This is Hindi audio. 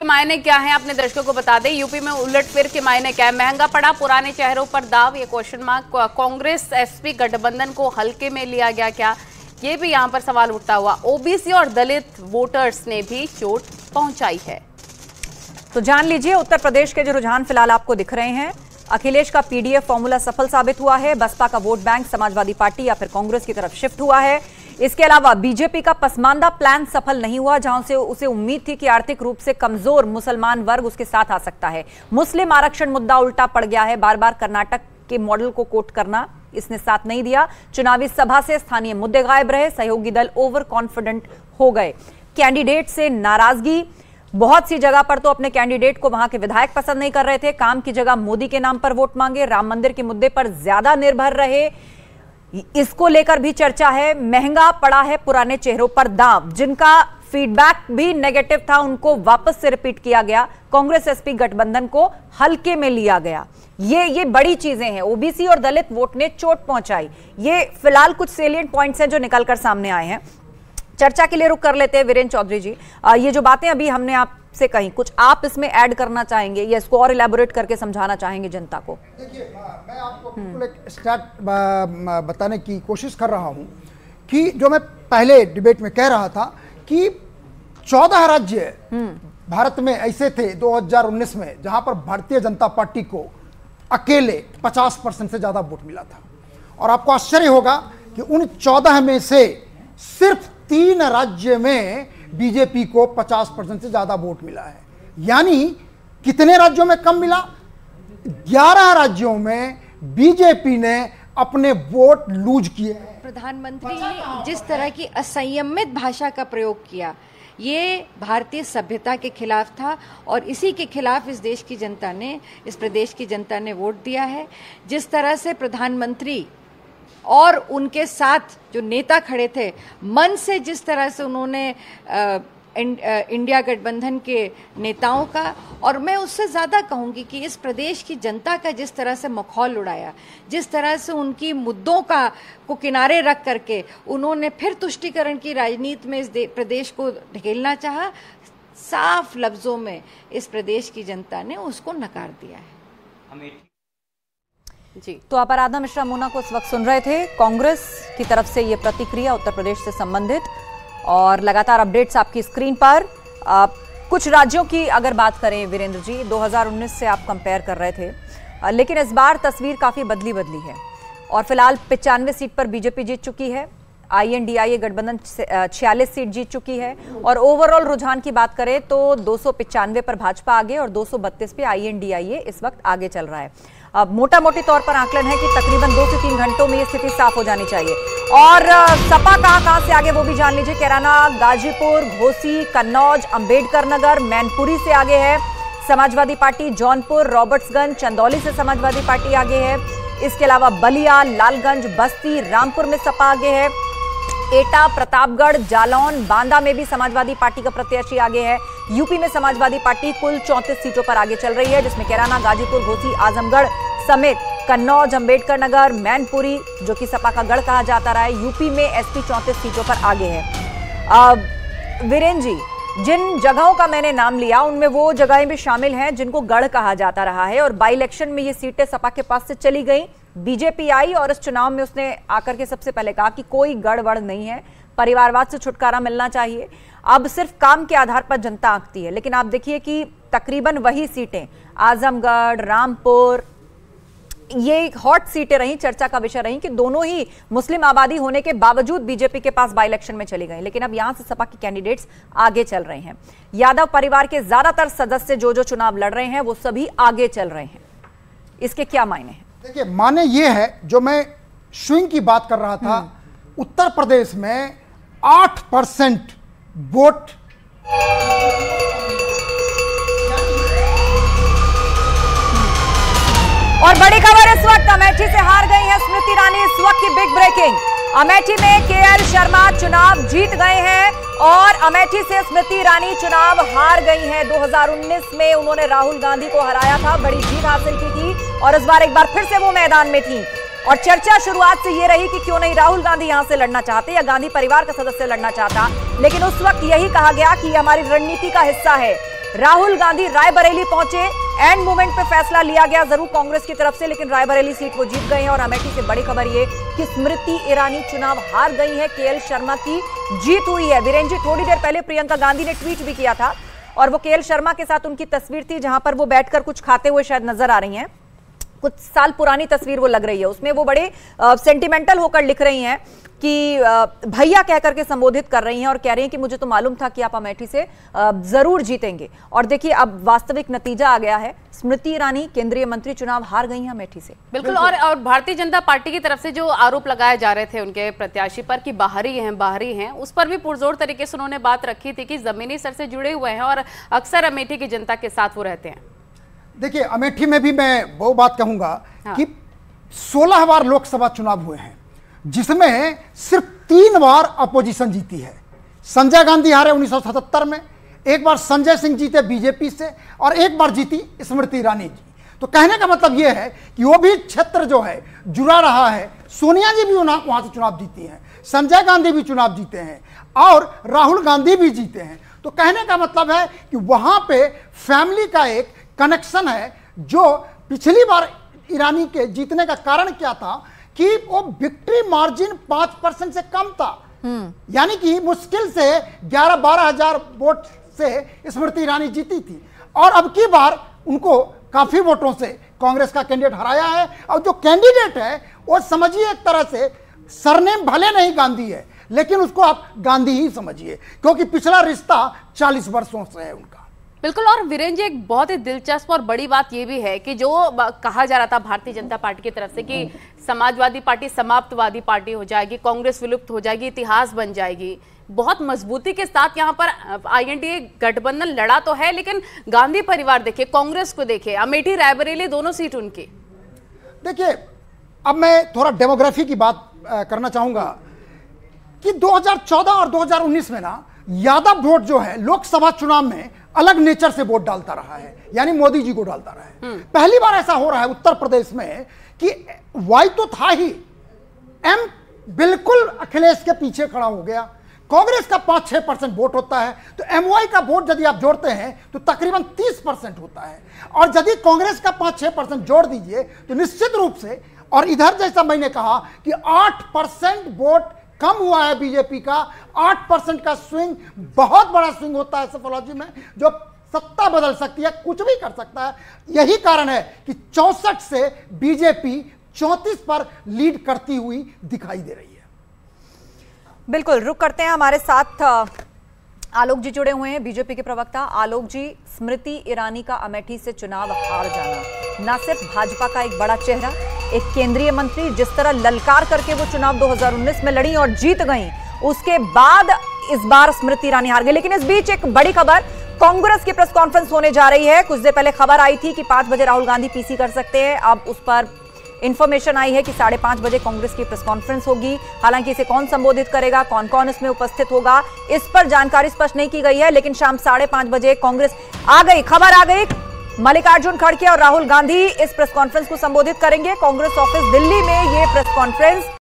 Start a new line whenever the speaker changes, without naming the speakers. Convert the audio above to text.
मायने क्या है? अपने दर्शकों को बता दें, यूपी में उलट फिर के मायने क्या है? महँगा पड़ा, पुराने चेहरों पर दाव, ये क्वेश्चन मार्क कांग्रेस एसपी गठबंधन को हल्के में लिया गया क्या? ये भी यहाँ पर सवाल उठता हुआ। ओबीसी और दलित वोटर्स ने भी चोट पहुंचाई है।
तो जान लीजिए, उत्तर प्रदेश के जो रुझान फ़िलहाल आपको दिख रहे हैं, अखिलेश का पीडीएफ फॉर्मूला सफल साबित हुआ है, बसपा का वोट बैंक, समाजवादी पार्टी या फिर कांग्रेस की तरफ़ शिफ्ट हुआ है। इसके अलावा बीजेपी का पसमानदा प्लान सफल नहीं हुआ, जहाँ से उसे उम्मीद थी कि आर्थिक रूप से कमज़ोर मुसलमान वर्ग उसके साथ आ सकता है। मुस्लिम आरक्षण मुद्दा उल्टा पड़ गया है। बार बार कर्नाटक के मॉडल को कोट करना इसने साथ नहीं दिया। चुनावी सभा से स्थानीय मुद्दे गायब रहे। सहयोगी दल ओवर कॉन्फिडेंट हो गए। कैंडिडेट से नाराज़गी। बहुत सी जगह पर तो अपने कैंडिडेट को वहाँ के विधायक पसंद नहीं कर रहे थे। काम की जगह मोदी के नाम पर वोट मांगे। राम मंदिर के मुद्दे पर ज़्यादा निर्भर रहे। इसको लेकर भी चर्चा है। महँगा पड़ा है पुराने चेहरों पर दाम जिनका फीडबैक भी नेगेटिव था उनको वापस से रिपीट किया गया। कांग्रेस एसपी गठबंधन को हल्के में लिया गया। ये ये बड़ी चीज़ें हैं। ओबीसी और दलित वोट ने चोट पहुंचाई। ये फ़िलहाल कुछ सेलियंट पॉइंट्स हैं जो निकलकर सामने आए हैं। चर्चा के लिए रुक कर लेते हैं वीरेंद्र चौधरी जी। आ, ये जो बातें अभी हमने आपसे कही। कुछ आप इसमें ऐड करना चाहेंगे या इसको और इलेबोरेट करके समझाना चाहेंगे जनता को?
देखिए मैं आपको एक स्टैट बताने की कोशिश कर रहा हूँ कि जो मैं पहले डिबेट में कह रहा था कि चौदह राज्य भारत में ऐसे थे 2019 में जहाँ पर भारतीय जनता पार्टी को अकेले 50 परसेंट से ज़्यादा वोट मिला था। और आपको आश्चर्य होगा कि उन चौदह में से सिर्फ़ तीन राज्य में बीजेपी को 50 परसेंट से ज़्यादा वोट मिला है। यानी कितने राज्यों में कम मिला? 11 राज्यों में बीजेपी ने अपने वोट लूज किए
प्रधानमंत्री ने जिस तरह की असंयमित भाषा का प्रयोग किया, ये भारतीय सभ्यता के खिलाफ था और इसी के खिलाफ इस देश की जनता ने, इस प्रदेश की जनता ने वोट दिया है। जिस तरह से प्रधानमंत्री और उनके साथ जो नेता खड़े थे, मन से जिस तरह से उन्होंने इंडिया गठबंधन के नेताओं का, और मैं उससे ज़्यादा कहूँगी कि इस प्रदेश की जनता का जिस तरह से मखौल उड़ाया, जिस तरह से उनकी मुद्दों का, को किनारे रख करके उन्होंने फिर तुष्टिकरण की राजनीति में इस प्रदेश को ढकेलना चाहा, साफ़ लफ्ज़ों में इस प्रदेश की जनता ने उसको नकार दिया है।
जी। तो आप आराधना मिश्रा मोना को इस वक्त सुन रहे थे। कांग्रेस की तरफ़ से ये प्रतिक्रिया उत्तर प्रदेश से संबंधित और लगातार अपडेट्स आपकी स्क्रीन पर। आप कुछ राज्यों की अगर बात करें, वीरेंद्र जी 2019 से आप कंपेयर कर रहे थे। लेकिन इस बार तस्वीर काफ़ी बदली बदली है। और फ़िलहाल पिचानवे सीट पर बीजेपी जीत चुकी है। आईएनडीआईए गठबंधन छियालीस सीट जीत चुकी है। और ओवरऑल रुझान की बात करें तो दो पर भाजपा आगे और 232 पे आईएनडीआईए इस वक्त आगे चल रहा है। अब मोटा मोटी तौर पर आकलन है कि तकरीबन दो से तीन घंटों में ये स्थिति साफ़ हो जानी चाहिए। और सपा कहाँ कहाँ से आगे वो भी जान लीजिए, कैराना, गाजीपुर, घोसी, कन्नौज, अंबेडकर नगर, मैनपुरी से आगे है। समाजवादी पार्टी जौनपुर, रॉबर्ट्सगंज, चंदौली से समाजवादी पार्टी आगे है। इसके अलावा बलिया, लालगंज, बस्ती, रामपुर में सपा आगे है। एटा, प्रतापगढ़, जालौन, बांदा में भी समाजवादी पार्टी का प्रत्याशी आगे है। यूपी में समाजवादी पार्टी कुल चौंतीस सीटों पर आगे चल रही है, जिसमें कैराना, गाजीपुर, घोसी, आजमगढ़ समेत कन्नौज, अंबेडकर नगर, मैनपुरी, जो कि सपा का गढ़ कहा जाता रहा है, यूपी में एसपी चौंतीस सीटों पर आगे है। वीरेन जी, जिन जगहों का मैंने नाम लिया, उनमें वो जगहें भी शामिल हैं जिनको गढ़ कहा जाता रहा है, और बाई इलेक्शन में ये सीटें सपा के पास से चली गई। बीजेपी आई और इस चुनाव में उसने आकर के सबसे पहले कहा कि कोई गड़बड़ नहीं है, परिवारवाद से छुटकारा मिलना चाहिए। अब सिर्फ़ काम के आधार पर जनता आंकती है, लेकिन आप देखिए कि तकरीबन वही सीटें, आजमगढ़, रामपुर, ये हॉट सीटें रही, चर्चा का विषय रही कि दोनों ही मुस्लिम आबादी होने के बावजूद बीजेपी के पास बाई इलेक्शन में चली गई। लेकिन अब यहाँ से सपा के कैंडिडेट्स आगे चल रहे हैं। यादव परिवार के ज़्यादातर सदस्य जो जो चुनाव लड़ रहे हैं, वो सभी आगे चल रहे हैं। इसके क्या मायने हैं?
देखिए माने ये है जो मैं स्विंग की बात कर रहा था उत्तर प्रदेश में आठ परसेंट वोट
और बड़ी खबर इस वक्त अमेठी से हार गई है स्मृति ईरानी इस वक्त की बिग ब्रेकिंग अमेठी में केएल शर्मा चुनाव जीत गए हैं और अमेठी से स्मृति ईरानी चुनाव हार गई हैं। 2019 में उन्होंने राहुल गांधी को हराया था बड़ी जीत हासिल की थी। और इस बार एक बार फिर से वो मैदान में थी। और चर्चा शुरुआत से ये रही कि क्यों नहीं राहुल गांधी यहाँ से लड़ना चाहते या गांधी परिवार का सदस्य लड़ना चाहता। लेकिन उस वक्त यही कहा गया कि ये हमारी रणनीति का हिस्सा है। राहुल गांधी रायबरेली पहुँचे एंड मोमेंट पे फैसला लिया गया ज़रूर कांग्रेस की तरफ़ से, लेकिन रायबरेली सीट वो जीत गए हैं और अमेठी से बड़ी खबर ये कि स्मृति ईरानी चुनाव हार गई है। केएल शर्मा की जीत हुई है। वीरेंद्र जी, थोड़ी देर पहले प्रियंका गांधी ने ट्वीट भी किया था और वो केएल शर्मा के साथ उनकी तस्वीर थी जहाँ पर वो बैठकर कुछ खाते हुए शायद नज़र आ रही हैं। कुछ साल पुरानी तस्वीर वो लग रही है। उसमें वो बड़े सेंटिमेंटल होकर लिख रही हैं कि भैया कह करके संबोधित कर रही हैं और कह रही हैं कि मुझे तो मालूम था कि आप अमेठी से ज़रूर जीतेंगे। और देखिए अब वास्तविक नतीजा आ गया है। स्मृति ईरानी केंद्रीय मंत्री चुनाव हार गई हैं अमेठी से।
बिल्कुल। और और भारतीय जनता पार्टी की तरफ़ से जो आरोप लगाए जा रहे थे उनके प्रत्याशी पर कि बाहरी हैं बाहरी हैं उस पर भी पुरजोर तरीके से उन्होंने बात रखी थी कि जमीनी स्तर से जुड़े हुए हैं और अक्सर अमेठी की जनता के साथ वो रहते हैं।
देखिए अमेठी में भी मैं वो बात कहूँगा हाँ। कि सोलह बार लोकसभा चुनाव हुए हैं जिसमें सिर्फ़ तीन बार अपोजिशन जीती है। संजय गांधी हारे 1977 में एक बार संजय सिंह जीते बीजेपी से और एक बार जीती स्मृति ईरानी जी। तो कहने का मतलब यह है कि वो भी क्षेत्र जो है जुड़ा रहा है। सोनिया जी भी वहाँ से चुनाव जीती हैं संजय गांधी भी चुनाव जीते हैं और राहुल गांधी भी जीते हैं। तो कहने का मतलब है कि वहाँ पे फैमिली का एक कनेक्शन है जो पिछली बार ईरानी के जीतने का कारण क्या था कि वो विक्ट्री मार्जिन पाँच परसेंट से कम था। हम्म। यानी कि मुश्किल से ग्यारह बारह हज़ार वोट से स्मृति ईरानी जीती थी। और अब की बार उनको काफ़ी वोटों से कांग्रेस का कैंडिडेट हराया है। और जो कैंडिडेट है वो समझिए एक तरह से सरनेम भले नहीं गांधी है लेकिन उसको आप गांधी ही समझिए क्योंकि पिछला रिश्ता 40 वर्षों से है उनका।
बिल्कुल, और वीरेंद्र एक बहुत ही दिलचस्प और बड़ी बात यह भी है कि जो कहा जा रहा था भारतीय जनता पार्टी की तरफ़ से कि समाजवादी पार्टी समाप्तवादी पार्टी हो जाएगी, कांग्रेस विलुप्त हो जाएगी, इतिहास बन जाएगी। बहुत मजबूती के साथ यहाँ पर आईएनडीए गठबंधन लड़ा तो है, लेकिन गांधी परिवार देखे कांग्रेस को देखे अमेठी, रायबरेली दोनों सीट उनकी।
देखिए, अब मैं थोड़ा डेमोग्राफी की बात करना चाहूँगा कि 2014 और 2019 में ना, यादव वोट जो है लोकसभा चुनाव में अलग नेचर से वोट डालता रहा है यानी मोदी जी को डालता रहा है। हम्म। पहली बार ऐसा हो रहा है उत्तर प्रदेश में कि वाई तो था ही। एम बिल्कुल अखिलेश के पीछे खड़ा हो गया। कांग्रेस का पाँच छह परसेंट वोट होता है तो एमवाई का वोट यदि आप जोड़ते हैं तो तकरीबन तीस परसेंट होता है। और यदि कांग्रेस का पाँच छह परसेंट जोड़ दीजिए तो निश्चित रूप से और इधर जैसा मैंने कहा कि आठ परसेंट वोट कम हुआ है बीजेपी का। आठ परसेंट का स्विंग बहुत बड़ा स्विंग होता है सोफोलॉजी में, जो सत्ता बदल सकती है, कुछ भी कर सकता है। यही कारण है कि चौसठ से बीजेपी चौंतीस पर लीड करती हुई दिखाई दे रही है।
बिल्कुल, रुक करते हैं हमारे साथ आलोक जी जुड़े हुए हैं बीजेपी के प्रवक्ता। आलोक जी, स्मृति ईरानी का अमेठी से चुनाव हार जाना, न सिर्फ़ भाजपा का एक बड़ा चेहरा एक केंद्रीय मंत्री जिस तरह ललकार करके वो चुनाव 2019 में लड़ी और जीत गई, उसके बाद इस बार स्मृति ईरानी हार गई। लेकिन इस बीच एक बड़ी खबर, कांग्रेस की प्रेस कॉन्फ्रेंस होने जा रही है। कुछ देर पहले खबर आई थी कि पाँच बजे राहुल गांधी पीसी कर सकते हैं। अब उस पर इंफॉर्मेशन आई है कि साढ़े पाँच बजे कांग्रेस की प्रेस कॉन्फ्रेंस होगी। हालाँकि इसे कौन संबोधित करेगा कौन कौन इसमें उपस्थित होगा, इस पर जानकारी स्पष्ट नहीं की गई है। लेकिन शाम साढ़े पाँच बजे कांग्रेस आ गई। खबर आ गई मल्लिकार्जुन खड़गे और राहुल गांधी इस प्रेस कॉन्फ्रेंस को संबोधित करेंगे। कांग्रेस ऑफ़िस दिल्ली में ये प्रेस कॉन्फ्रेंस।